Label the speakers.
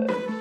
Speaker 1: Uh,